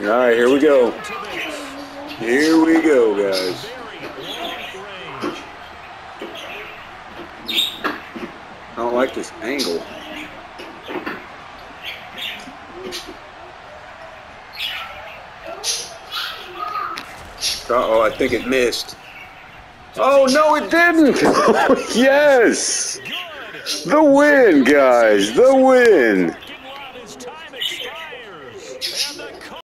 All right, here we go. Here we go, guys. I don't like this angle. Uh-oh, I think it missed. Oh, no, it didn't! yes! The win, guys, the win!